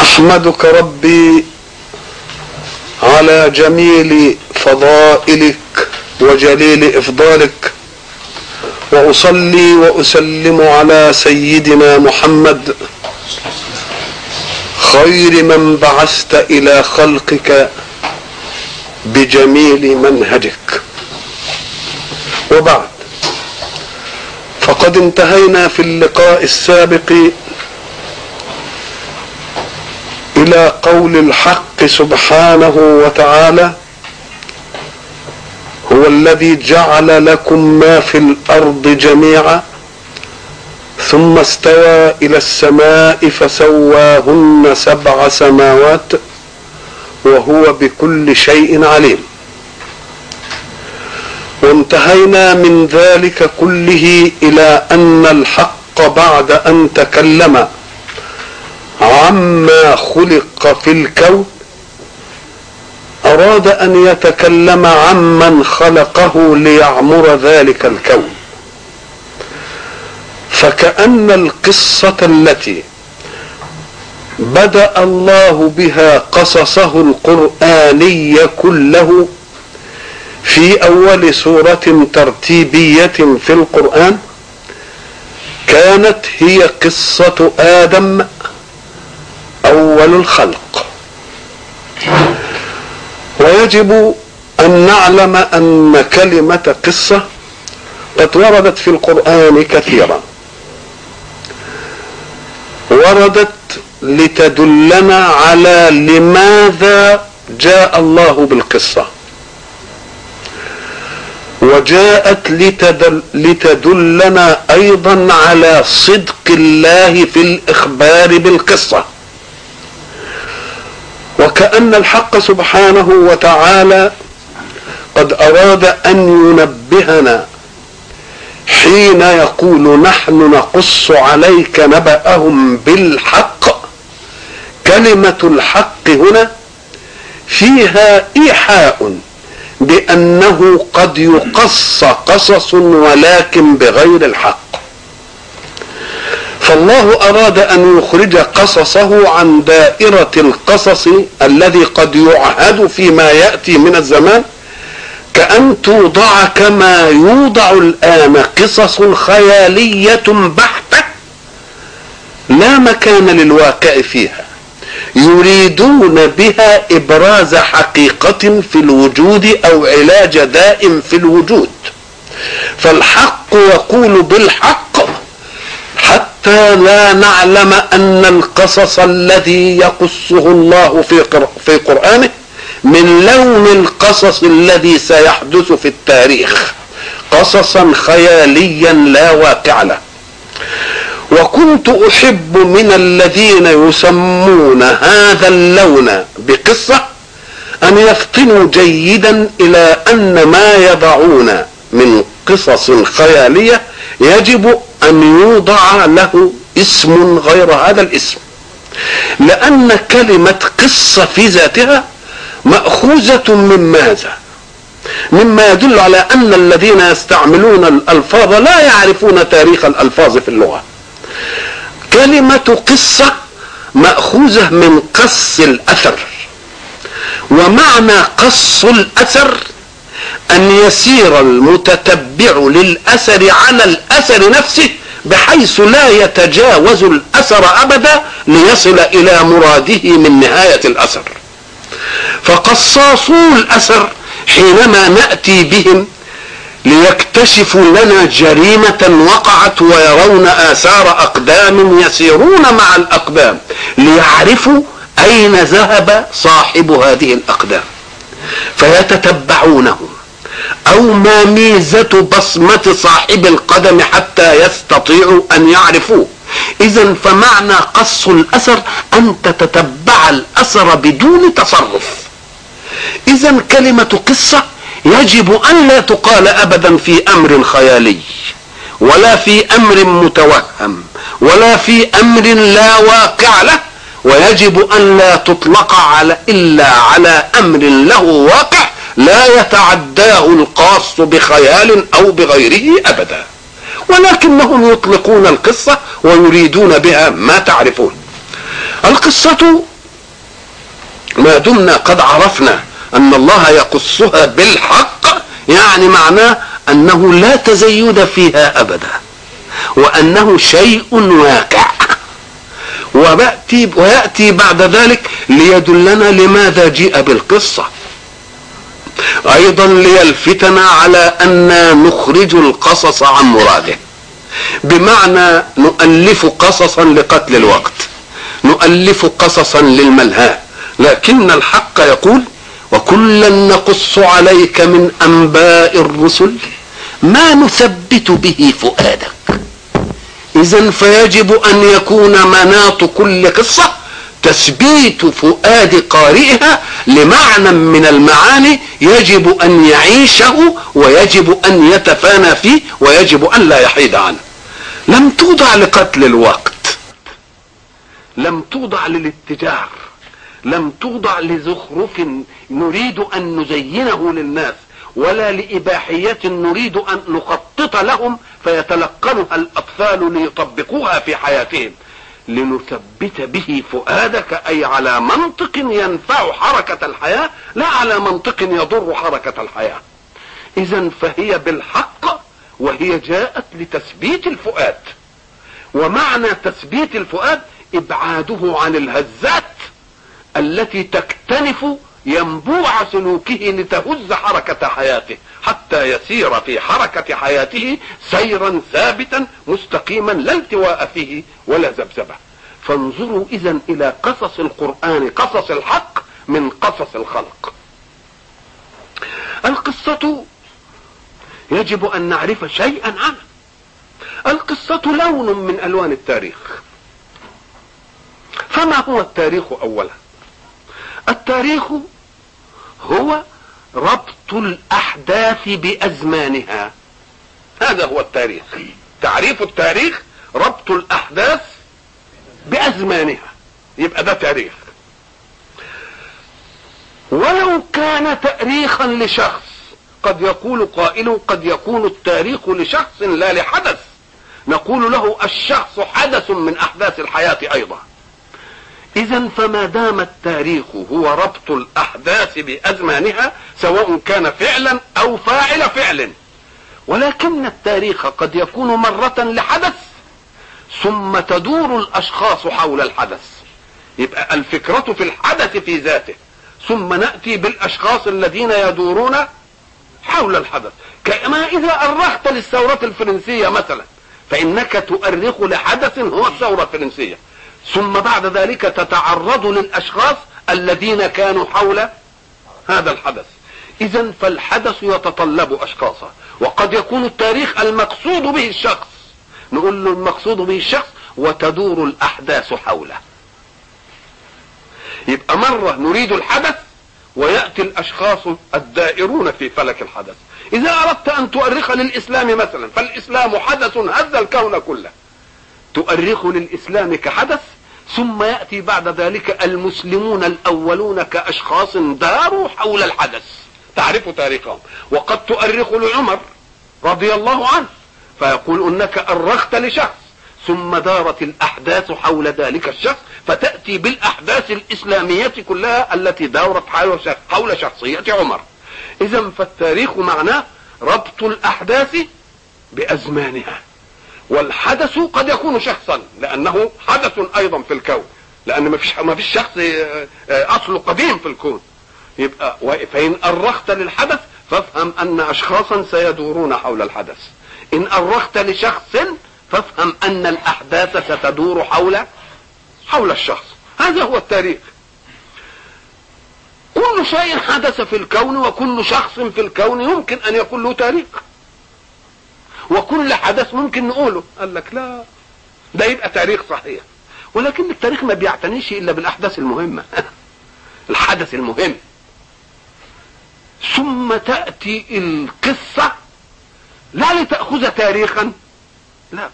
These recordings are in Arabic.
أحمدك ربي على جميل فضائلك وجليل إفضالك وأصلي وأسلم على سيدنا محمد. خير من بعثت إلى خلقك بجميل منهجك. وبعد فقد انتهينا في اللقاء السابق إلى قول الحق سبحانه وتعالى هو الذي جعل لكم ما في الأرض جميعا ثم استوى إلى السماء فسواهن سبع سماوات وهو بكل شيء عليم. وانتهينا من ذلك كله إلى أن الحق بعد أن تكلم. عما خلق في الكون. أراد أن يتكلم عمن خلقه ليعمر ذلك الكون. فكأن القصة التي بدأ الله بها قصصه القرآني كله في أول سورة ترتيبية في القرآن كانت هي قصة آدم أول الخلق. ويجب أن نعلم أن كلمة قصة قد وردت في القرآن كثيرا. وردت لتدلنا على لماذا جاء الله بالقصة. وجاءت لتدل لتدلنا أيضا على صدق الله في الإخبار بالقصة. وكأن الحق سبحانه وتعالى قد أراد أن ينبهنا حين يقول نحن نقص عليك نبأهم بالحق. كلمة الحق هنا فيها إيحاء بأنه قد يقص قصص ولكن بغير الحق. فالله أراد أن يخرج قصصه عن دائرة القصص الذي قد يعهد فيما يأتي من الزمان كأن توضع كما يوضع الآن قصص خيالية بحتة لا مكان للواقع فيها يريدون بها إبراز حقيقة في الوجود أو علاج داء في الوجود. فالحق يقول بالحق حتى لا نعلم أن القصص الذي يقصه الله في في قرآنه من لون القصص الذي سيحدث في التاريخ. قصصا خياليا لا واقع له. وكنت أحب من الذين يسمون هذا اللون بقصة أن يفطنوا جيدا إلى أن ما يضعون من قصص خيالية يجب أن يوضع له اسم غير هذا الاسم. لأن كلمة قصة في ذاتها مأخوذة من ماذا؟ مما يدل على أن الذين يستعملون الألفاظ لا يعرفون تاريخ الألفاظ في اللغة. كلمة قصة مأخوذة من قص الأثر. ومعنى قص الأثر أن يسير المتتبع للأثر على الأثر نفسه بحيث لا يتجاوز الأثر أبدا ليصل إلى مراده من نهاية الأثر. فقصاصو الأثر حينما نأتي بهم ليكتشفوا لنا جريمة وقعت ويرون آثار أقدام يسيرون مع الأقدام ليعرفوا أين ذهب صاحب هذه الأقدام. فيتتبعونه. أو ما ميزة بصمة صاحب القدم حتى يستطيعوا أن يعرفوه. إذا فمعنى قص الأثر أن تتتبع الأثر بدون تصرف. إذا كلمة قصة يجب أن لا تقال أبدا في أمر خيالي ولا في أمر متوهم ولا في أمر لا واقع له ويجب أن لا تطلق على إلا على أمر له واقع. لا يتعداه القاص بخيال أو بغيره أبدا. ولكنهم يطلقون القصة ويريدون بها ما تعرفون. القصة ما دمنا قد عرفنا أن الله يقصها بالحق يعني معناه أنه لا تزيد فيها أبدا وأنه شيء واقع. ويأتي, بعد ذلك ليدلنا لماذا جيء بالقصة. أيضا ليلفتنا على أن نخرج القصص عن مراده. بمعنى نؤلف قصصا لقتل الوقت نؤلف قصصا للملهى. لكن الحق يقول وكلا نقص عليك من أنباء الرسل ما نثبت به فؤادك. اذا فيجب أن يكون مناط كل قصة تثبيت فؤاد قارئها لمعنى من المعاني يجب أن يعيشه ويجب أن يتفانى فيه ويجب أن لا يحيد عنه. لم توضع لقتل الوقت لم توضع للاتجار لم توضع لزخرف نريد أن نزينه للناس ولا لإباحية نريد أن نخطط لهم فيتلقنها الأطفال ليطبقوها في حياتهم. لنثبت به فؤادك أي على منطق ينفع حركة الحياة لا على منطق يضر حركة الحياة. اذا فهي بالحق وهي جاءت لتثبيت الفؤاد. ومعنى تثبيت الفؤاد إبعاده عن الهزات التي تكتنف ينبوع سلوكه لتهز حركة حياته. حتى يسير في حركة حياته سيرا ثابتا مستقيما لا التواء فيه ولا ذبذبة. فانظروا اذا إلى قصص القرآن قصص الحق من قصص الخلق. القصة يجب أن نعرف شيئا عنها. القصة لون من ألوان التاريخ. فما هو التاريخ اولا؟ التاريخ هو ربط الأحداث بأزمانها. هذا هو التاريخ. تعريف التاريخ ربط الأحداث بأزمانها. يبقى ده تاريخ. ولو كان تاريخا لشخص قد يقول قائل قد يكون التاريخ لشخص لا لحدث. نقول له الشخص حدث من أحداث الحياة أيضا. اذا فما دام التاريخ هو ربط الأحداث بأزمانها سواء كان فعلا أو فاعل فعل. ولكن التاريخ قد يكون مرة لحدث ثم تدور الأشخاص حول الحدث. يبقى الفكرة في الحدث في ذاته ثم نأتي بالأشخاص الذين يدورون حول الحدث. كما إذا ارخت للثورة الفرنسية مثلا فإنك تؤرخ لحدث هو الثورة الفرنسية. ثم بعد ذلك تتعرض للأشخاص الذين كانوا حول هذا الحدث. اذا فالحدث يتطلب اشخاصا وقد يكون التاريخ المقصود به الشخص. نقول له المقصود به الشخص وتدور الأحداث حوله. يبقى مرة نريد الحدث ويأتي الأشخاص الدائرون في فلك الحدث. إذا أردت أن تؤرخ للإسلام مثلا فالإسلام حدث هز الكون كله. تؤرخ للإسلام كحدث ثم يأتي بعد ذلك المسلمون الأولون كأشخاص داروا حول الحدث. تعرف تاريخهم. وقد تؤرخ لعمر رضي الله عنه فيقول إنك أرخت لشخص ثم دارت الأحداث حول ذلك الشخص فتأتي بالأحداث الإسلامية كلها التي دارت حول شخصية عمر. اذا فالتاريخ معناه ربط الأحداث بأزمانها. والحدث قد يكون شخصا لأنه حدث أيضا في الكون لأن ما فيش ما فيش شخص اصله قديم في الكون. يبقى فإن أرخت للحدث فافهم أن اشخاصا سيدورون حول الحدث. إن أرخت لشخص فافهم أن الأحداث ستدور حول حول الشخص. هذا هو التاريخ. كل شيء حدث في الكون وكل شخص في الكون يمكن أن يكون له تاريخ. وكل حدث ممكن نقوله. قال لك لا. ده يبقى تاريخ صحيح. ولكن التاريخ ما بيعتنيش إلا بالأحداث المهمة. الحدث المهم. ثم تأتي القصة. لا لتأخذ تاريخا. لا.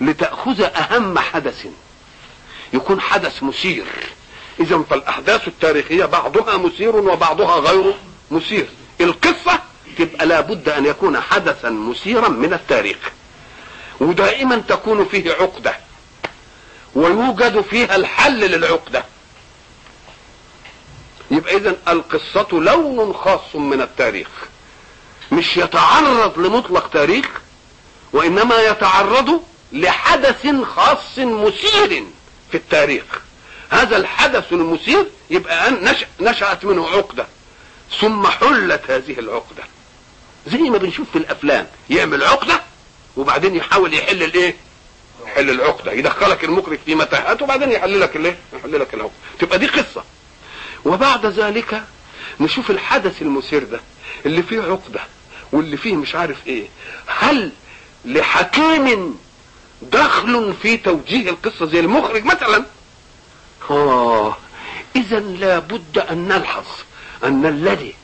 لتأخذ أهم حدث. يكون حدث مثير إذا فالأحداث التاريخية بعضها مثير وبعضها غير مثير القصة تبقى لابد أن يكون حدثا مثيرا من التاريخ ودائما تكون فيه عقدة ويوجد فيها الحل للعقدة يبقى اذا القصة لون خاص من التاريخ مش يتعرض لمطلق تاريخ وإنما يتعرض لحدث خاص مثير في التاريخ هذا الحدث المثير يبقى. نشأت منه عقدة ثم حلت هذه العقدة زي ما بنشوف في الأفلام يعمل عقدة وبعدين يحاول يحل الإيه؟ يحل العقدة يدخلك المخرج في متاهات وبعدين يحل لك الإيه؟ يحل لك العقدة. تبقى دي قصة. وبعد ذلك نشوف الحدث المثير ده اللي فيه عقدة واللي فيه مش عارف إيه. هل لحكيم دخل في توجيه القصة زي المخرج مثلا؟ آه إذا لابد أن نلحظ أن الذي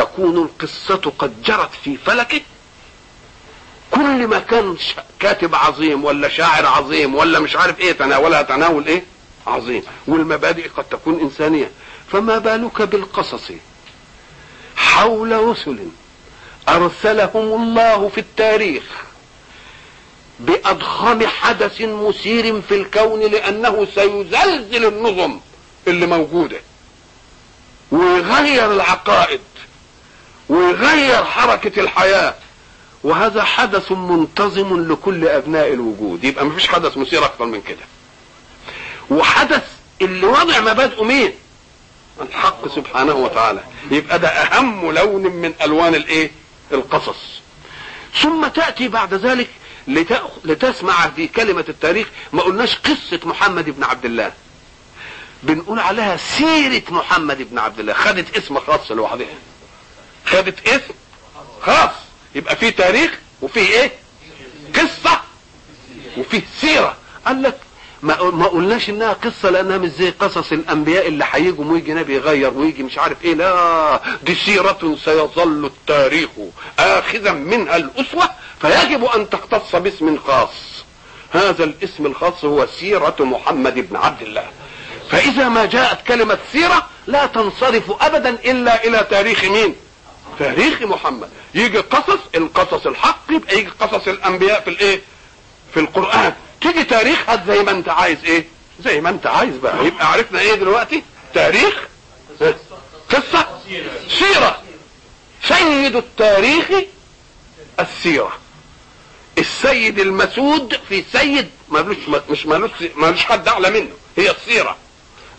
تكون القصة قد جرت في فلكه. كل ما كان كاتب عظيم ولا شاعر عظيم ولا مش عارف إيه تناولها تناول إيه؟ عظيم. والمبادئ قد تكون إنسانية. فما بالك بالقصص؟ حول رسل أرسلهم الله في التاريخ بأضخم حدث مثير في الكون لأنه سيزلزل النظم اللي موجودة. ويغير العقائد. ويغير حركة الحياة. وهذا حدث منتظم لكل أبناء الوجود. يبقى مفيش حدث مثير أكتر من كده. وحدث اللي وضع مبادئه مين؟ الحق سبحانه وتعالى. يبقى ده أهم لون من ألوان الإيه؟ القصص. ثم تأتي بعد ذلك لتسمع في كلمة التاريخ ما قلناش قصة محمد بن عبد الله. بنقول عليها سيرة محمد بن عبد الله. خدت اسم خاص لوحدها. خدت اسم. خاص يبقى في تاريخ وفي إيه؟ قصة وفيه سيرة. قال لك ما ما قلناش إنها قصة لأنها مش زي قصص الأنبياء اللي هيجوا ويجي نبي يغير ويجي مش عارف إيه. لا. دي سيرة سيظل التاريخ اخذا منها الأسوة. فيجب أن تختص باسم خاص. هذا الاسم الخاص هو سيرة محمد بن عبد الله. فإذا ما جاءت كلمة سيرة لا تنصرف ابدا إلا إلى تاريخ مين؟ تاريخ محمد. يجي قصص القصص الحق يبقى يجي قصص الأنبياء في الإيه؟ في القرآن. تيجي تاريخ هات زي ما انت عايز. إيه؟ زي ما انت عايز بقى. يبقى عرفنا إيه دلوقتي؟ تاريخ. قصة. سيرة. سيد التاريخ السيرة. السيد المسود في سيد مالوش مش مالوش مالوش حد أعلى منه. هي السيرة.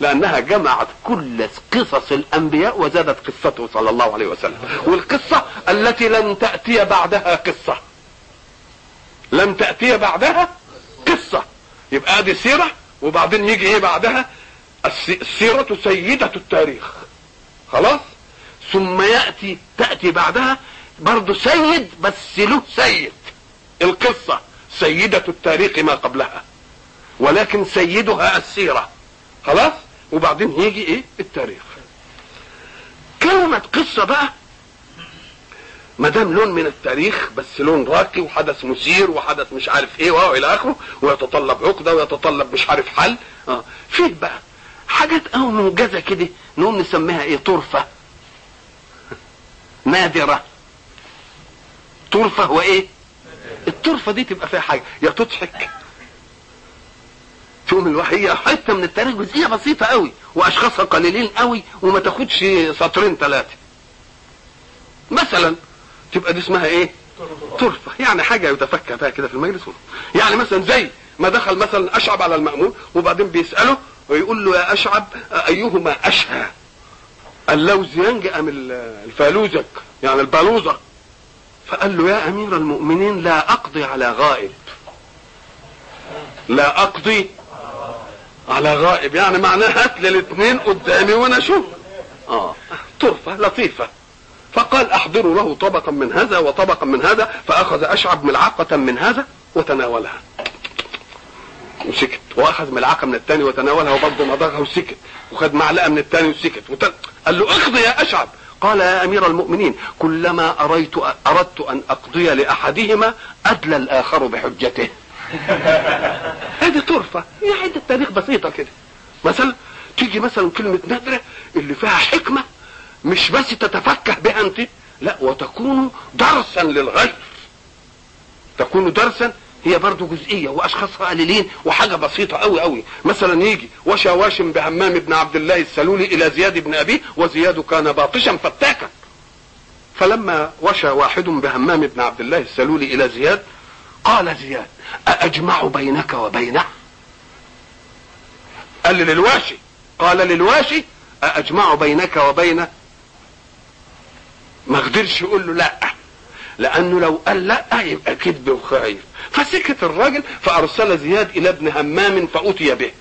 لأنها جمعت كل قصص الأنبياء وزادت قصته صلى الله عليه وسلم. والقصة التي لن تأتي بعدها قصة. لن تأتي بعدها قصة. يبقى ادي سيرة وبعدين يجي إيه بعدها؟ السيرة سيدة التاريخ. خلاص؟ ثم يأتي تأتي بعدها برضه سيد بس له سيد. القصة سيدة التاريخ ما قبلها. ولكن سيدها السيرة. خلاص؟ وبعدين يجي إيه؟ التاريخ. كلمة قصة بقى. ما دام لون من التاريخ بس لون راقي وحدث مثير وحدث مش عارف إيه وإلى آخره ويتطلب عقدة ويتطلب مش عارف حل. آه. فيه بقى حاجات أو موجزه كده نقوم نسميها إيه؟ طرفة. نادرة. طرفة وايه الطرفة دي تبقى فيها حاجة. يا تضحك. تقوم الوحيه حتة من التاريخ جزئية بسيطة قوي وأشخاصها قليلين قوي وما تاخدش سطرين ثلاثة مثلا تبقى دي اسمها إيه؟ طرفة يعني حاجة يتفكى بها كده في المجلس. يعني مثلا زي ما دخل مثلا أشعب على المأمون وبعدين بيسأله ويقول له يا أشعب أيهما أشهى؟ اللوزيانج أم الفالوزك؟ يعني البالوزة فقال له يا أمير المؤمنين لا أقضي على غائب. لا أقضي على غائب يعني معناها هات لي الاثنين قدامي وأنا أشوف آه طرفة لطيفة. فقال احضروا له طبقا من هذا وطبقا من هذا فأخذ أشعب ملعقة من هذا وتناولها. وسكت. وأخذ ملعقة من الثاني وتناولها وبرضه مضغها وسكت. وخد معلقة من الثاني وسكت. وتل... قال له اقضي يا أشعب. قال يا أمير المؤمنين كلما اريت أردت أن أقضي لأحدهما أدلى الآخر بحجته. هذه طرفة هي حتة تاريخ بسيطة كده. مثلا تيجي مثلا كلمة نادرة اللي فيها حكمة مش بس تتفكه بها أنت لا وتكون درسا للغير تكون درسا هي برضه جزئية وأشخاصها قليلين وحاجة بسيطة قوي قوي مثلا يجي وشى واشم بهمام بن عبد الله السلولي إلى زياد بن أبيه وزياد كان باطشا فتاكا. فلما وشى واحد بهمام بن عبد الله السلولي إلى زياد قال زياد أأجمع بينك وبينه؟ قال للواشي. قال للواشي أأجمع بينك وبينه. ما قدرش يقول له لا لأنه لو قال لا يبقى كذب وخايف. فسكت الراجل فأرسل زياد إلى ابن همام فاتي به.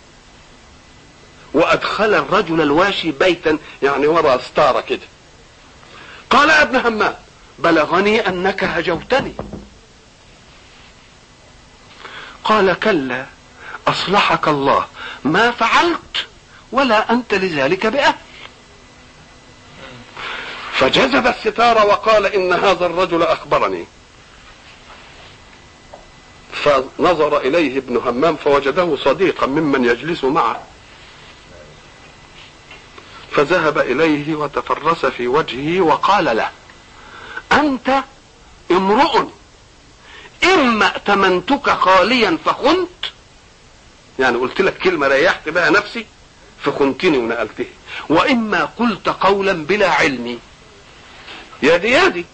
وأدخل الرجل الواشي بيتا يعني ورا ستارة كده. قال ابن همام بلغني أنك هجوتني. قال كلا أصلحك الله ما فعلت ولا أنت لذلك باهل فجذب الستار وقال إن هذا الرجل أخبرني. فنظر إليه ابن همام فوجده صديقا ممن يجلس معه. فذهب إليه وتفرس في وجهه وقال له أنت امرؤ. إما ائتمنتك خاليا فخنت. يعني قلت لك كلمة ريحت بها نفسي فخنتني ونقلته وإما قلت قولا بلا علم. يدي يدي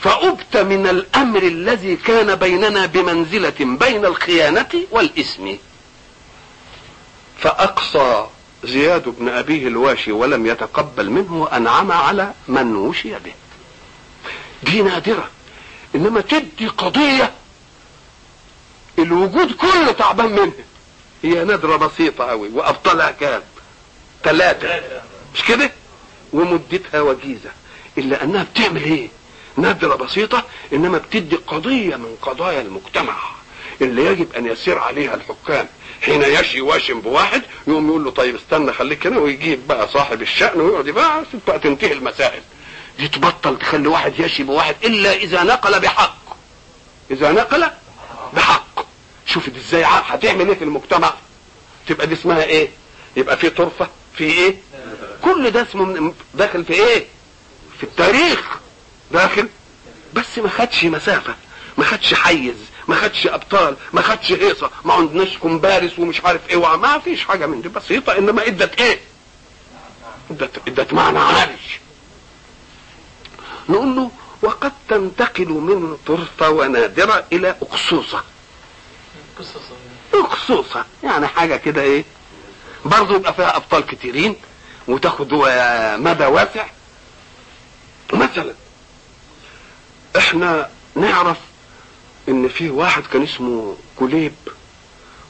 فأبت من الأمر الذي كان بيننا بمنزلة بين الخيانة والإثم فأقصى زياد بن أبيه الواشي ولم يتقبل منه وأنعم على من وشي به. دي نادرة إنما تدي قضية. الوجود كله تعبان منها. هي نادرة بسيطة أوي وأبطالها كام؟ ثلاثة. مش كده؟ ومدتها وجيزة. إلا أنها بتعمل إيه؟ نادرة بسيطة إنما بتدي قضية من قضايا المجتمع. اللي يجب أن يسير عليها الحكام. حين يشي واشم بواحد يقوم يقول له طيب استنى خليك هنا ويجيب بقى صاحب الشأن ويقعد بقى تنتهي المسائل. دي تبطل تخلي واحد يشي بواحد إلا إذا نقل بحق. إذا نقل بحق. شوف دي إزاي هتعمل إيه في المجتمع؟ تبقى دي اسمها إيه؟ يبقى في طرفة في إيه؟ كل ده اسمه داخل في إيه؟ في التاريخ. داخل. بس ما خدش مسافة ما خدش حيز ما خدش أبطال ما خدش هيصة. ما عندناش كومبارس ومش عارف إيه ما فيش حاجة من دي. بسيطة إنما إدت إيه؟ ادت, إدت معنى عالي. نقول له وقد تنتقل من طرفة ونادرة إلى أقصوصة. أقصوصة. يعني حاجة كده إيه؟ برضه يبقى فيها أبطال كتيرين وتاخد مدى واسع. مثلا إحنا نعرف إن في واحد كان اسمه كليب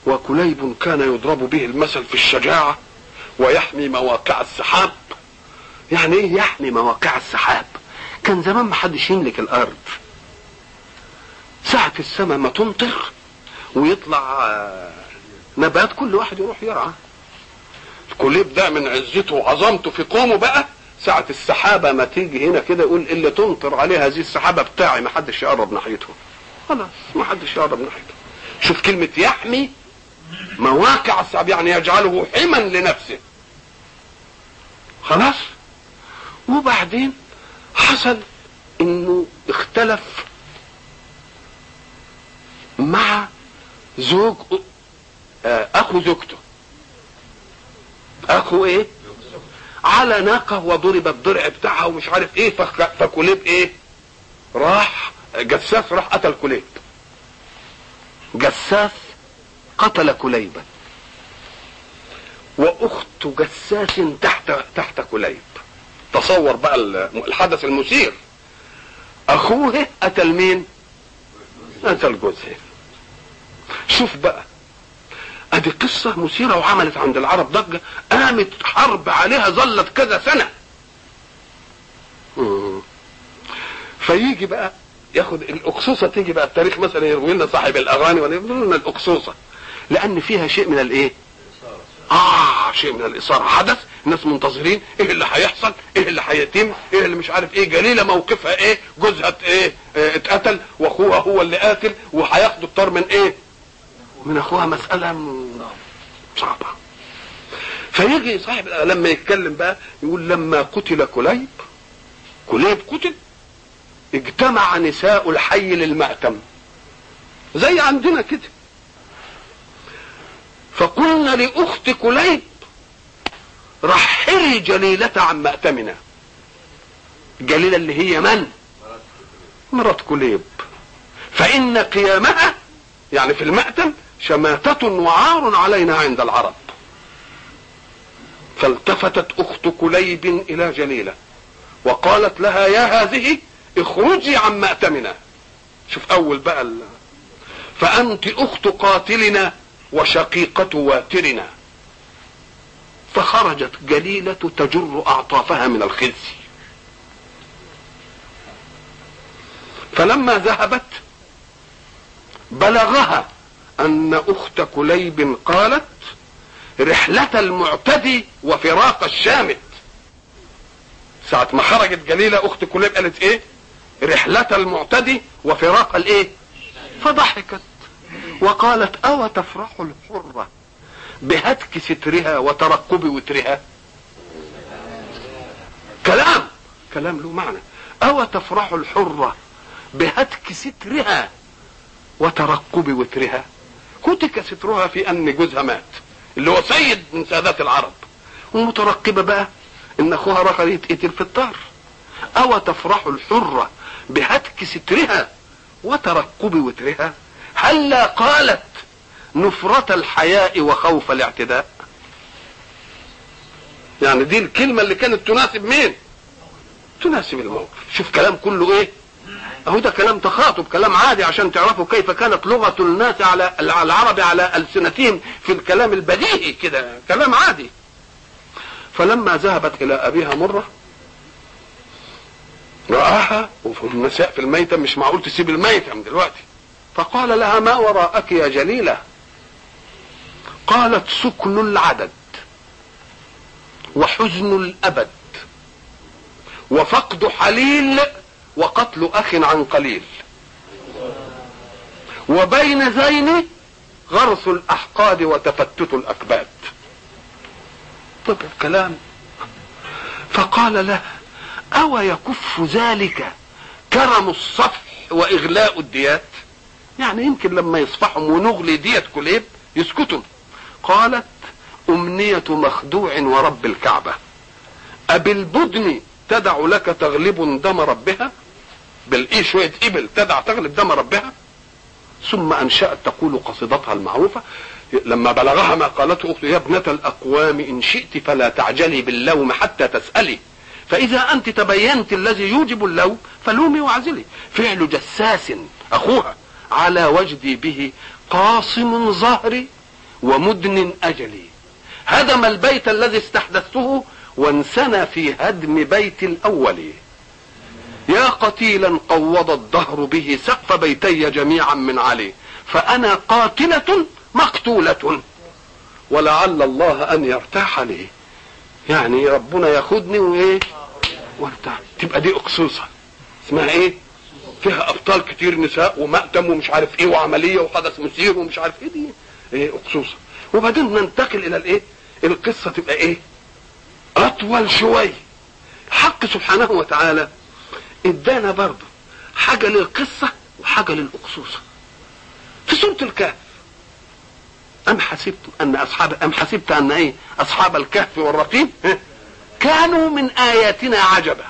وكليب كان يضرب به المثل في الشجاعة ويحمي مواقع السحاب. يعني إيه يحمي مواقع السحاب؟ كان زمان ما حدش يملك الأرض. ساعة السماء ما تمطر ويطلع نبات كل واحد يروح يرعى. الكليب ده من عزته وعظمته في قومه بقى. ساعة السحابة ما تيجي هنا كده يقول اللي تمطر عليه هذه السحابة بتاعي ما حدش يقرب ناحيته خلاص ما حدش يقرب ناحيته. شوف كلمة يحمي مواقع السحاب يعني يجعله حما لنفسه. خلاص. وبعدين؟ حصل إنه اختلف مع زوج أخو زوجته. أخو إيه؟ على ناقة وضرب الضرع بتاعها ومش عارف إيه فكليب إيه؟ راح جساس راح قتل كليب جساس قتل كليبا وأخت جساس تحت تحت كليب تصور بقى الحدث المثير. أخوه قتل مين؟ قتل جوزها شوف بقى. أدي قصة مثيرة وعملت عند العرب ضجة قامت حرب عليها ظلت كذا سنة. فيجي بقى ياخد الأقصوصة تيجي بقى التاريخ مثلا يروي لنا صاحب الأغاني ولا يقول لنا الأقصوصة. لأن فيها شيء من الإيه؟ آه شيء من الإثارة. حدث الناس منتظرين إيه اللي هيحصل إيه اللي هيتم إيه اللي مش عارف إيه جليلة موقفها إيه جوزها إيه آه اتقتل واخوها هو اللي قاتل وهياخدوا الطار من إيه؟ من اخوها مسألة صعبة. فيجي صاحب لما يتكلم بقى يقول لما قتل كليب كليب قتل اجتمع نساء الحي للمأتم. زي عندنا كده. فقلنا لأخت كليب رحلي جليلة عن مأتمنا جليلة اللي هي من؟ مرات كليب. فإن قيامها يعني في المأتم شماتة وعار علينا عند العرب. فالتفتت أخت كليب إلى جليلة وقالت لها يا هذه اخرجي عن مأتمنا شوف أول بقى. فأنت أخت قاتلنا وشقيقة واترنا. فخرجت جليلة تجر أعطافها من الخزي فلما ذهبت بلغها أن أخت كليب قالت رحلة المعتدي وفراق الشامت. ساعة ما خرجت جليلة أخت كليب قالت إيه؟ رحلة المعتدي وفراق الإيه؟ فضحكت وقالت أو تفرح الحرة؟ بهتك سترها وترقب وترها. كلام. كلام له معنى. أو تفرح الحرة بهتك سترها وترقب وترها. هتك سترها في أن جوزها مات. اللي هو سيد من سادات العرب. ومترقبة بقى. إن أخوها رخر يتقتل في الطار أو تفرح الحرة بهتك سترها وترقب وترها. هلا قالت نفرة الحياء وخوف الاعتداء. يعني دي الكلمة اللي كانت تناسب مين؟ تناسب الموقف. شوف كلام كله إيه؟ أهو ده كلام تخاطب كلام عادي عشان تعرفوا كيف كانت لغة الناس على العرب على ألسنتهم في الكلام البديهي كده كلام عادي. فلما ذهبت إلى أبيها مرة رآها وفي المساء في الميتة مش معقول تسيب الميتة من دلوقتي. فقال لها ما وراءك يا جليلة؟ قالت سكن العدد وحزن الأبد وفقد حليل وقتل أخ عن قليل وبين ذين غرس الأحقاد وتفتت الأكباد. طب الكلام. فقال له أو يكف ذلك كرم الصفح وإغلاء الديات؟ يعني يمكن لما يصفحهم ونغلي ديت كليب يسكتوا. قالت أمنية مخدوع ورب الكعبة. أبالبدن تدع لك تغلب دم ربها؟ بالإيه شوية إبل تدع تغلب دم ربها؟ ثم أنشأت تقول قصيدتها المعروفة لما بلغها ما قالته أخته يا ابنة الأقوام إن شئت فلا تعجلي باللوم حتى تسألي. فإذا أنت تبينت الذي يوجب اللوم فلومي واعزلي فعل جساس أخوها على وجدي به قاصم ظهري ومدن أجلي. هدم البيت الذي استحدثته وانسنى في هدم بيت الأول. يا قتيلا قوض الدهر به سقف بيتي جميعا من علي. فأنا قاتلة مقتولة. ولعل الله أن يرتاح لي. يعني ربنا ياخدني وإيه؟ وارتاح. تبقى دي أقصوصة. اسمها إيه؟ فيها أبطال كتير نساء ومأتم ومش عارف إيه وعملية وحدث مثير ومش عارف إيه دي. إيه اقصوصة وبعدين ننتقل إلى الإيه؟ القصة تبقى إيه؟ أطول شوية حق سبحانه وتعالى إدانا برضه حاجة للقصة وحاجة للأقصوصة في سورة الكهف أم حسبت أن أصحاب أم حسبت أن إيه؟ أصحاب الكهف والرقيم كانوا من آياتنا عجبا.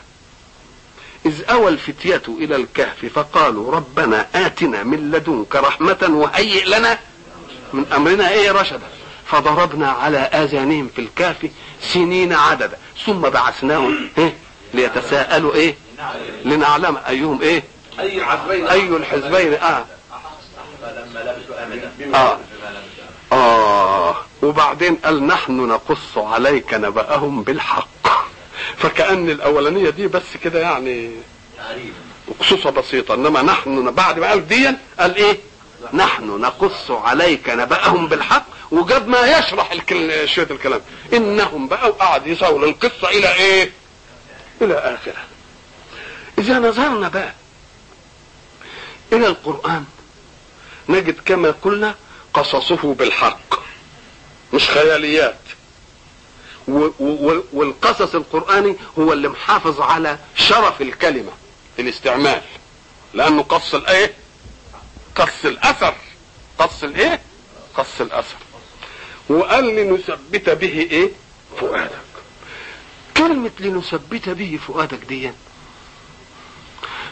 إذ أوى الفتية إلى الكهف فقالوا ربنا آتنا من لدنك رحمة وهيئ لنا من أمرنا إيه رشدا فضربنا على آذانهم في الكهف سنين عددا ثم بعثناهم إيه؟ ليتساءلوا إيه؟ لنعلم أيهم إيه؟ أي حزبين أي الحزبين؟ آه. آه. آه. وبعدين قال نحن نقص عليك نبأهم بالحق. فكأن الأولانية دي بس كده يعني خصوصة بسيطة إنما نحن بعد ما قال دي قال إيه؟ نحن نقص عليك نبأهم بالحق وجاب ما يشرح الكل- شوية الكلام. إنهم بقى وقعد يصور القصة إلى إيه؟ إلى آخرة. إذا نظرنا بقى إلى القرآن نجد كما قلنا قصصه بالحق مش خياليات. والقصص القرآني هو اللي محافظ على شرف الكلمة الاستعمال. لأنه قص الآية؟ قص الأثر. قص الإيه؟ قص الأثر. وقال لنثبت به إيه؟ فؤادك. كلمة لنثبت به فؤادك دي.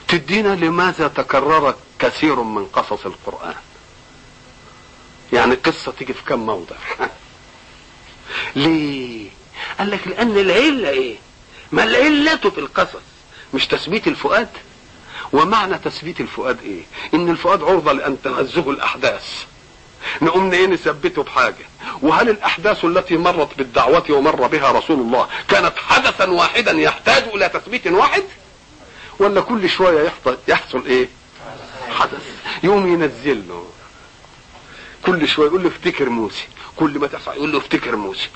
تدينا لماذا تكرر كثير من قصص القرآن؟ يعني قصة تيجي في كم موضع؟ ليه؟ قال لك لأن العلة إيه؟ ما العلة في القصص؟ مش تثبيت الفؤاد؟ ومعنى تثبيت الفؤاد إيه؟ إن الفؤاد عرضة لأن تنزه الأحداث. نقوم إيه نثبته بحاجة. وهل الأحداث التي مرت بالدعوة ومر بها رسول الله كانت حدثا واحدا يحتاج إلى تثبيت واحد؟ ولا كل شوية يحصل يحصل إيه؟ حدث. يوم ينزل له كل شوية يقول له افتكر موسى. كل ما تحصل يقول له افتكر موسى.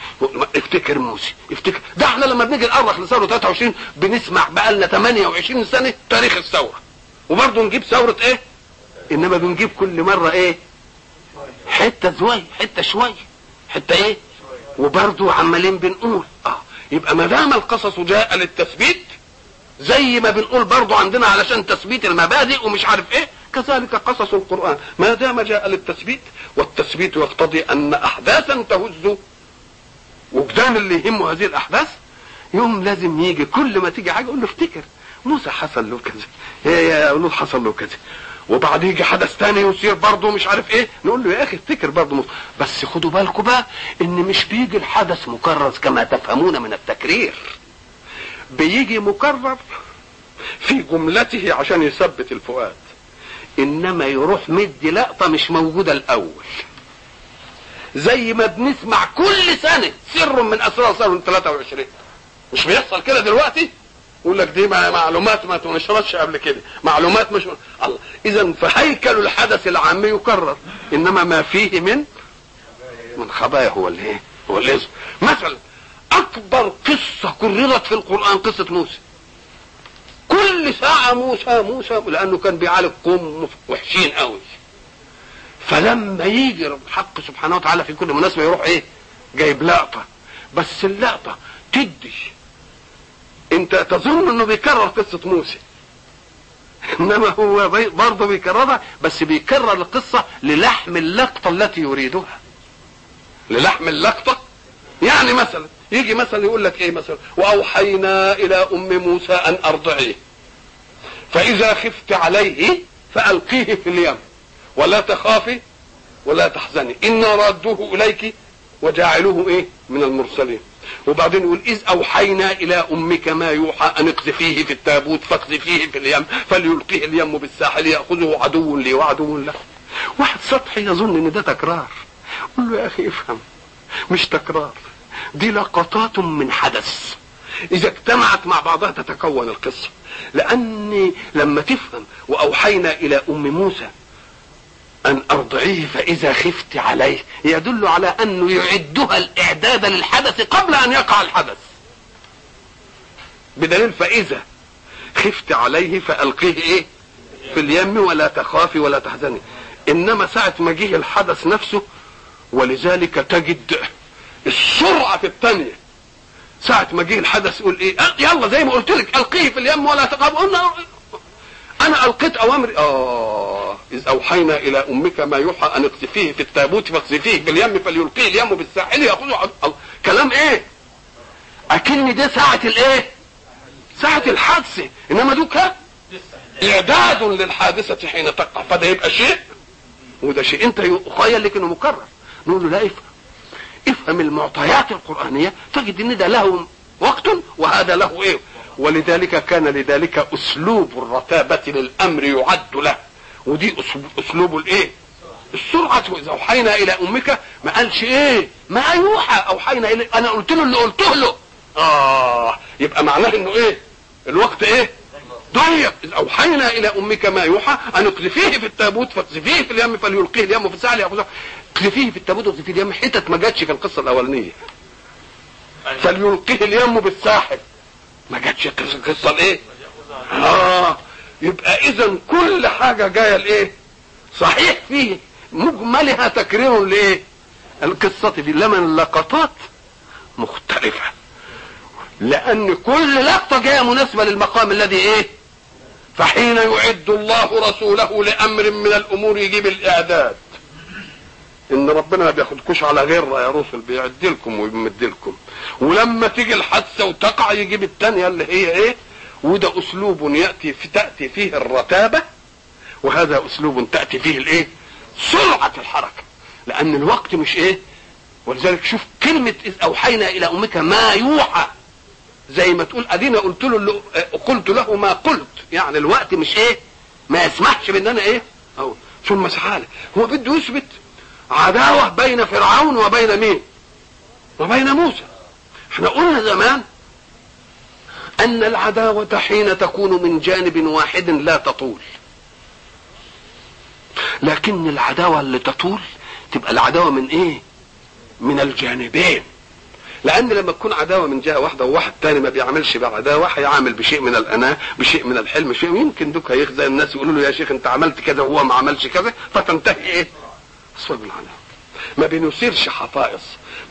افتكر موسى. افتكر. ده إحنا لما بنيجي نأرخ لثوره 23 بنسمع بقى لنا 28 سنة تاريخ الثورة. وبرضه نجيب ثورة إيه؟ إنما بنجيب كل مرة إيه؟ حتة زوي حتة شوي حتة إيه؟ وبرضه عمالين بنقول. آه. يبقى ما دام القصص جاء للتثبيت زي ما بنقول برضه عندنا علشان تثبيت المبادئ ومش عارف إيه كذلك قصص القرآن. ما دام جاء للتثبيت والتثبيت يقتضي أن احداثا تهز وجدان اللي يهمه هذه الأحداث يوم لازم يجي كل ما تيجي حاجة يقول له افتكر موسى حصل له كذا. يا يا لوط حصل له كذا. وبعد يجي حدث تاني يصير برضه مش عارف إيه نقول له يا أخي افتكر برضه مصر. بس خدوا بالكم بقى إن مش بيجي الحدث مكرر كما تفهمون من التكرير. بيجي مكرر في جملته عشان يثبت الفؤاد. إنما يروح مدي لقطة مش موجودة الأول. زي ما بنسمع كل سنة سر من أسرار سر 23 مش بيحصل كده دلوقتي؟ يقول لك دي معلومات ما تنشرتش قبل كده. معلومات مش الله. اذا فهيكل الحدث العام يكرر. إنما ما فيه من من خبايا هو اللي إيه هو اللي مثلا أكبر قصة كررت في القرآن قصة موسى. كل ساعة موسى موسى لأنه كان بيعالج قوم وحشين قوي. فلما يجي الحق سبحانه وتعالى في كل مناسبة يروح إيه؟ جايب لقطة. بس اللقطة تدي أنت تظن إنه بيكرر قصة موسى. إنما هو برضه بيكررها بس بيكرر القصة للحم اللقطة التي يريدها. للحم اللقطة؟ يعني مثلا يجي مثلا يقول لك إيه مثلا وأوحينا إلى أم موسى أن أرضعيه. فإذا خفت عليه فألقيه في اليم. ولا تخافي ولا تحزني. إنا رادوه إليك وجاعلوه إيه؟ من المرسلين. وبعدين يقول إذ أوحينا إلى أمك ما يوحى أن اقذفيه في التابوت فاقذفيه في اليم فليلقيه اليم بالساحل يأخذه عدو لي وعدو له. واحد سطحي يظن إن ده تكرار. قل له يا أخي افهم مش تكرار. دي لقطات من حدث. إذا اجتمعت مع بعضها تتكون القصة. لأني لما تفهم وأوحينا إلى أم موسى أن أرضعيه فإذا خفت عليه يدل على أنه يعدها الإعداد للحدث قبل أن يقع الحدث. بدليل فإذا خفت عليه فألقيه إيه؟ في اليم ولا تخافي ولا تحزني. إنما ساعة ما جه الحدث نفسه ولذلك تجد السرعة في الثانية. ساعة ما جه الحدث يقول إيه؟ يلا زي ما قلت لك ألقيه في اليم ولا تخاف قلنا أنا ألقيت أوامري. آه إذ أوحينا إلى أمك ما يوحى أن اقذفيه في التابوت فاقذفيه باليم فليلقيه اليم بالساحل ياخذه كلام إيه؟ اكن ده ساعة الإيه؟ ساعة الحادثة. إنما دوك إعداد للحادثة حين تقع. فده يبقى شيء. وده شيء. أنت يخيل لك انه مكرر. نقول له لا افهم المعطيات القرآنية تجد إن ده له وقت وهذا له إيه؟ ولذلك كان لذلك أسلوب الرتابة للأمر يعد له. ودي اسلوب الإيه؟ السرعة. وإذا أوحينا إلى أمك ما قالش إيه؟ ما يوحى. أوحينا إلى أنا قلت له اللي قلته له. آه يبقى معناه إنه إيه؟ الوقت إيه؟ ضيق. اذ أوحينا إلى أمك ما يوحى أن اقذفيه في التابوت فاقذفيه في اليم فليلقيه اليم في يأخذه. اقذفيه في التابوت واقذفيه اليم حتت ما جاتش في القصة الأولانية. فليلقيه اليم بالساحل. ما جاتش القصة الإيه؟ آه يبقى اذا كل حاجة جاية لايه صحيح فيه. مجملها تكرير لإيه؟ القصة دي. لما اللقطات مختلفة. لأن كل لقطة جاية مناسبة للمقام الذي إيه؟ فحين يعد الله رسوله لأمر من الأمور يجيب الإعداد. إن ربنا ما بياخدكوش على غير يا رسل بيعد لكم ويمد لكم ولما تيجي الحادثة وتقع يجيب الثانية اللي هي إيه؟ وده أسلوب يأتي في تأتي فيه الرتابة وهذا أسلوب تأتي فيه الإيه؟ سرعة الحركة. لأن الوقت مش إيه؟ ولذلك شوف كلمة إذ أوحينا إلى أمك ما يوحى. زي ما تقول أدينا قلت له اللي قلت له ما قلت. يعني الوقت مش إيه؟ ما يسمحش بإن أنا إيه؟ أو ثم سحاله هو بده يثبت عداوة بين فرعون وبين مين؟ وبين موسى. إحنا قلنا زمان أن العداوة حين تكون من جانب واحد لا تطول. لكن العداوة اللي تطول تبقى العداوة من إيه؟ من الجانبين. لأن لما تكون عداوة من جهة واحدة وواحد تاني ما بيعملش بعداوه هيعمل بشيء من الأناة بشيء من الحلم شيء يمكن دوك هيخزى الناس يقولوا له يا شيخ أنت عملت كذا وهو ما عملش كذا فتنتهي إيه؟ اسباب العداوه ما بنثيرش حفائظ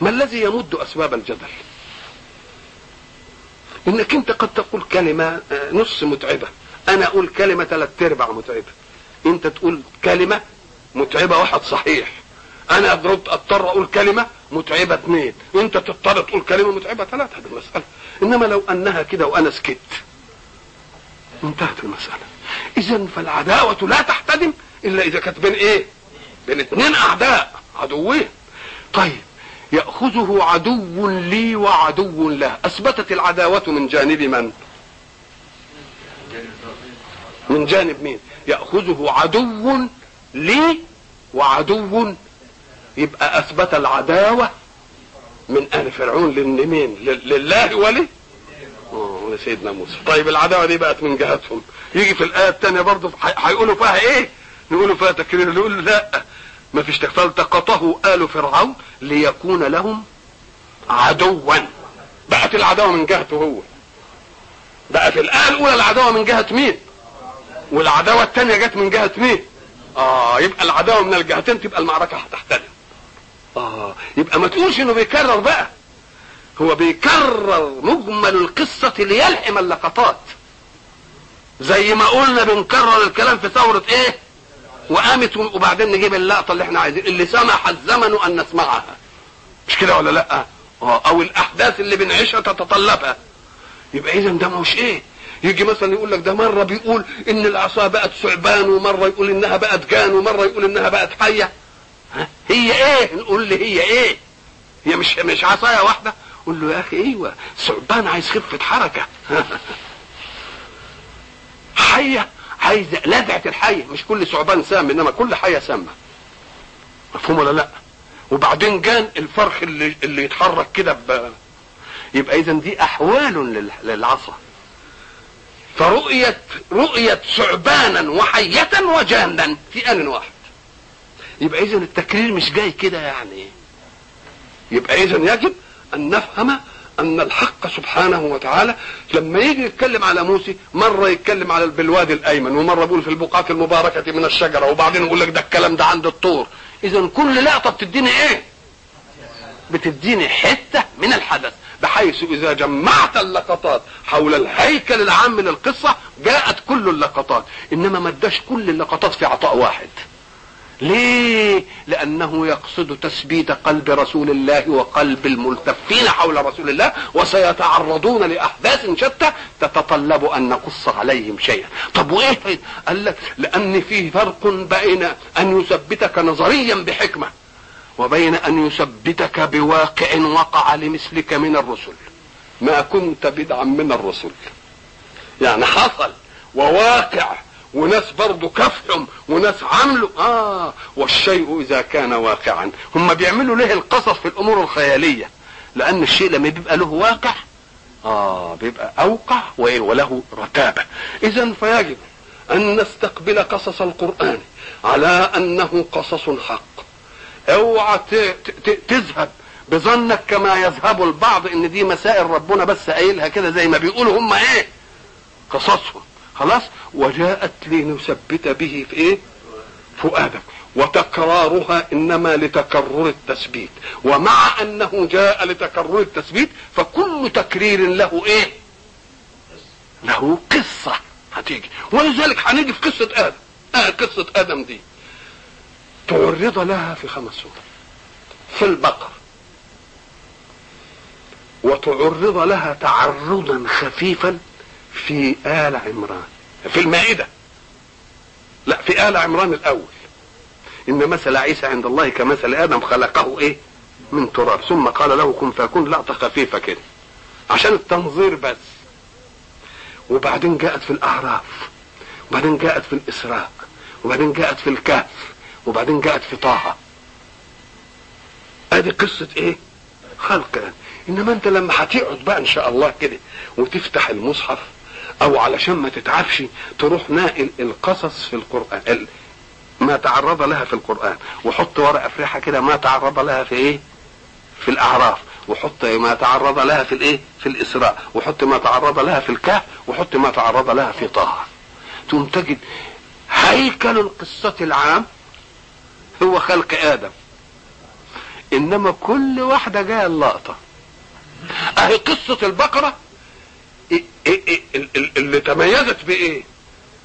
ما الذي يمد أسباب الجدل؟ إنك أنت قد تقول كلمة نص متعبة. أنا أقول كلمة ثلاث أرباع متعبة. أنت تقول كلمة متعبة واحد صحيح. أنا اضرب أضطر أقول كلمة متعبة اثنين. أنت تضطر تقول كلمة متعبة ثلاثة هذه المسألة. إنما لو أنها كده وأنا سكت انتهت المسألة. اذا فالعداوة لا تحتدم إلا إذا كانت بين إيه؟ بين اثنين أعداء عدوين طيب يأخذه عدو لي وعدو له. أثبتت العداوة من جانب من؟ من جانب مين؟ يأخذه عدو لي وعدو. يبقى أثبت العداوة من آل فرعون لأن مين؟ لله ولي؟ لسيدنا موسى. طيب العداوة دي بقت من جهتهم. يجي في الآية الثانية برضه هيقولوا فيها إيه؟ نقولوا فيها تكرير نقول لا. ما فيش فالتقطه آل فرعون ليكون لهم عدوا. بقت العداوة من جهته هو. بقى في الايه الأولى العداوة من جهة مين؟ والعداوة الثانية جت من جهة مين؟ آه يبقى العداوة من الجهتين تبقى المعركة هتحتدم آه يبقى ما تقولش إنه بيكرر بقى. هو بيكرر مجمل القصة ليلحم اللقطات. زي ما قلنا بنكرر الكلام في ثورة إيه؟ وقامت وبعدين نجيب اللقطة اللي إحنا عايزين اللي سمح الزمن أن نسمعها. مش كده ولا لأ؟ أو الأحداث اللي بنعيشها تتطلبها. يبقى اذا ده مش إيه؟ يجي مثلا يقول لك ده مرة بيقول إن العصا بقت ثعبان ومرة يقول إنها بقت جان ومرة يقول إنها بقت حية؟ هي إيه؟ نقول لي هي إيه؟ هي مش مش عصاية واحدة؟ قول له يا أخي أيوه ثعبان عايز خفة حركة. حية؟ عايز لدعه الحيه مش كل ثعبان سام إنما كل حية سامة. مفهوم ولا لا؟ وبعدين جان الفرخ اللي اللي يتحرك كده. يبقى اذا دي أحوال لل- للعصا. فرؤية رؤية ثعبانا وحية وجانا في آن واحد. يبقى إذا التكرير مش جاي كده يعني. يبقى إذا يجب أن نفهم أن الحق سبحانه وتعالى لما يجي يتكلم على موسى مرة يتكلم على بالوادي الأيمن ومرة بيقول في البقعة المباركة من الشجرة وبعدين يقول لك ده الكلام ده عند الطور. إذا كل لقطة بتديني إيه؟ بتديني حتة من الحدث بحيث إذا جمعت اللقطات حول الهيكل العام للقصة جاءت كل اللقطات. إنما ما اداش كل اللقطات في عطاء واحد. ليه؟ لأنه يقصد تثبيت قلب رسول الله وقلب الملتفين حول رسول الله وسيتعرضون لأحداث شتى تتطلب أن نقص عليهم شيئا طب وإيه؟ قال لك لأن فيه فرق بين أن يثبتك نظريا بحكمة وبين أن يثبتك بواقع وقع لمثلك من الرسل ما كنت بدعا من الرسل يعني حصل وواقع وناس برضه كفهم وناس عملوا آه والشيء إذا كان واقعا. هم بيعملوا ليه القصص في الأمور الخيالية لأن الشيء لما بيبقى له واقع آه بيبقى أوقع؟ وله رتابة. اذا فيجب أن نستقبل قصص القرآن على أنه قصص حق. اوعى تذهب بظنك كما يذهب البعض إن دي مسائل ربنا بس قايلها كده زي ما بيقولوا هم إيه قصصهم. خلاص؟ وجاءت لنثبت به في إيه؟ فؤادك. وتكرارها إنما لتكرر التثبيت. ومع أنه جاء لتكرر التثبيت فكل تكرير له إيه؟ له قصة هتيجي. ولذلك هنيجي في قصة آدم. آه قصة آدم دي. تعرض لها في خمس سور. في البقر. وتعرض لها تعرضا خفيفا في آل عمران. في المائدة. لا في آل عمران الأول. إن مثل عيسى عند الله كمثل آدم خلقه إيه؟ من تراب. ثم قال له كن فيكون لقطة خفيفة كده عشان التنظير بس. وبعدين جاءت في الأعراف. وبعدين جاءت في الإسراء. وبعدين جاءت في الكهف. وبعدين جاءت في طه. أدي قصة إيه؟ خلق آدم. إنما أنت لما هتقعد بقى إن شاء الله كده وتفتح المصحف أو علشان ما تتعبش تروح ناقل القصص في القرآن ال- ما تعرض لها في القرآن. وحط ورقة في ريحة كده ما تعرض لها في إيه؟ في الأعراف. وحط ما تعرض لها في الإيه؟ في الإسراء. وحط ما تعرض لها في الكهف. وحط ما تعرض لها في طه. تقوم تجد هيكل القصة العام هو خلق آدم. إنما كل واحدة جاية اللقطة. أهي قصة البقرة إيه- إيه- إيه- ال- ال- اللي تميزت بإيه؟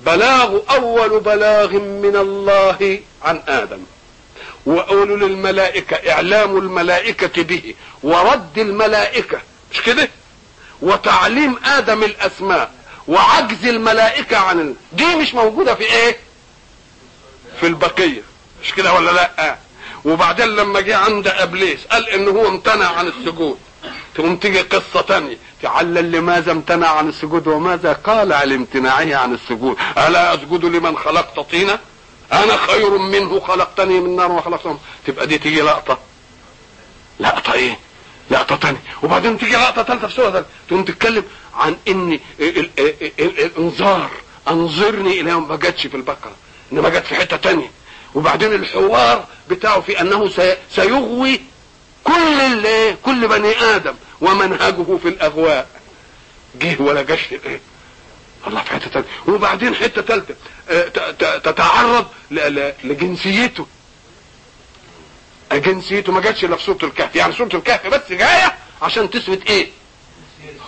بلاغ أول بلاغ من الله عن آدم. وأولو للملائكة إعلام الملائكة به ورد الملائكة. مش كده؟ وتعليم آدم الأسماء وعجز الملائكة عن. دي مش موجودة في إيه؟ في البقية. مش كده ولا لأ؟ وبعدين لما جه عند إبليس قال إن هو امتنع عن السجود. تقوم تيجي قصة تانية تعلل لماذا امتنع عن السجود وماذا قال على امتناعه عن السجود؟ ألا أسجد لمن خلقت طينا؟ أنا خير منه خلقتني من نار وخلقته من- تبقى دي تيجي لقطة. لقطة إيه؟ لقطة تانية. وبعدين تيجي لقطة ثالثة في سورة تقوم تتكلم عن إن ال- ال- ال- ال- الإنذار. أنظرني إلى يوم ما جاتش في البقرة. إنما جت في حتة تانية. وبعدين الحوار بتاعه في أنه سي- سيغوي كل كل بني آدم. ومنهجه في الاغواء جه ولا جاش. إيه الله في حتة تانية وبعدين حتة ثالثه تتعرض ل- ل- لجنسيته. جنسيته ما جاتش إلا في سورة الكهف. يعني سورة الكهف بس جاية عشان تثبت إيه؟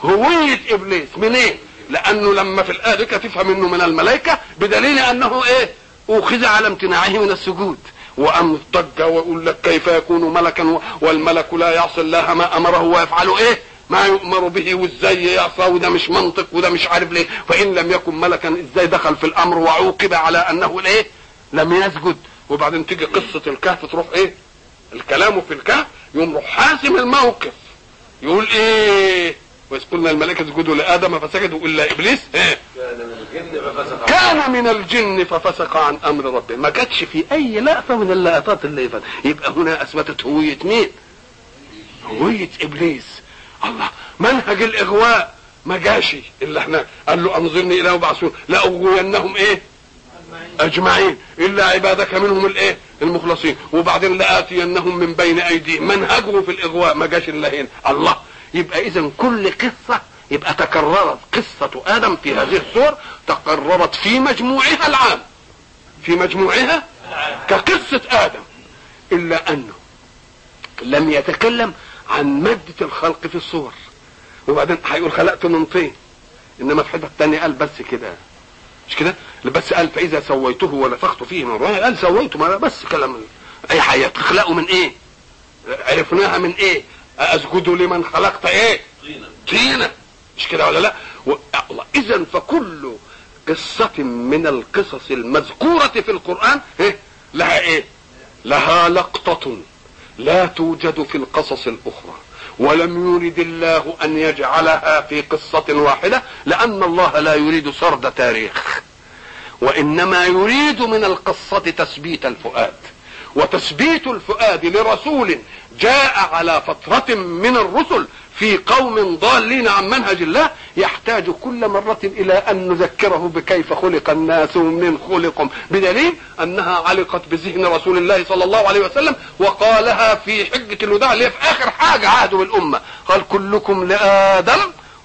هوية إبليس. من إيه لأنه لما في الآية تفهم إنه من الملائكة بدليل أنه إيه؟ أخذ على امتناعه من السجود. وام ضج ويقول لك كيف يكون ملكا والملك لا يعصي الله ما أمره ويفعل إيه؟ ما يؤمر به وازاي يعصى وده مش منطق وده مش عارف ليه. فإن لم يكن ملكا إزاي دخل في الأمر وعوقب على أنه الايه لم يسجد. وبعدين تيجي قصة الكهف تروح إيه؟ الكلام في الكهف. يقوم حاسم الموقف. يقول إيه؟ وإذ قلنا الملائكة اسجدوا لآدم فسجدوا إلا إبليس. إيه كان من الجن ففسق عن أمر ربه. ما كانتش في أي لقطه من اللقطات اللي فاتت يبقى هنا أثبتت هوية مين؟ هوية إبليس. الله منهج الإغواء. ما جاش إلا إحنا. قال له أنظرني إلى يبعثون لأغوينهم إيه؟ أجمعين. إلا عبادك منهم الإيه؟ المخلصين. وبعدين لآتينهم من بين أيديهم. منهجه في الإغواء. ما جاش إلا هنا. الله. يبقى اذا كل قصة يبقى تكررت قصة آدم في هذه الصور تكررت في مجموعها العام. في مجموعها؟ كقصة آدم. إلا أنه لم يتكلم عن مادة الخلق في الصور. وبعدين هيقول خلقت من طين. إنما في حتة تانية قال بس كده. مش كده؟ بس قال فإذا سويته ونفخت فيه من روحي قال سويته ما بس كلام. أي حاجة تخلقه من إيه؟ عرفناها من إيه؟ أسجد لمن خلقت إيه؟ طينا. مش كده ولا لا؟ و... اذا فكل قصة من القصص المذكورة في القرآن إيه؟ لها إيه؟ لها لقطة لا توجد في القصص الأخرى. ولم يرد الله أن يجعلها في قصة واحدة لأن الله لا يريد سرد تاريخ. وإنما يريد من القصة تثبيت الفؤاد. وتثبيت الفؤاد لرسول جاء على فترة من الرسل في قوم ضالين عن منهج الله يحتاج كل مرة إلى أن نذكره بكيف خلق الناس ومن خلقهم. بدليل أنها علقت بذهن رسول الله صلى الله عليه وسلم وقالها في حجة الوداع اللي في آخر حاجة عهده بالأمة. قال كلكم لآدم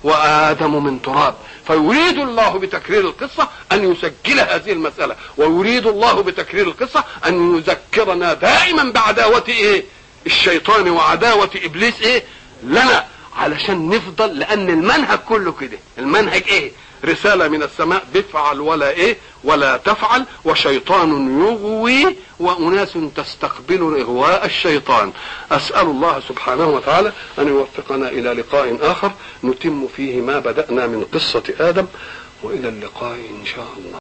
وآدم من تراب. فيريد الله بتكرير القصة أن يسجل هذه المسألة ويريد الله بتكرير القصة أن يذكرنا دائما بعداوة إيه؟ الشيطان وعداوة إبليس إيه؟ لنا علشان نفضل لأن المنهج كله كده. المنهج إيه؟ رسالة من السماء بفعل ولا إيه؟ ولا تفعل وشيطان يغوي وأناس تستقبل إغواء الشيطان. أسأل الله سبحانه وتعالى أن يوفقنا إلى لقاء آخر نتم فيه ما بدأنا من قصة آدم وإلى اللقاء إن شاء الله.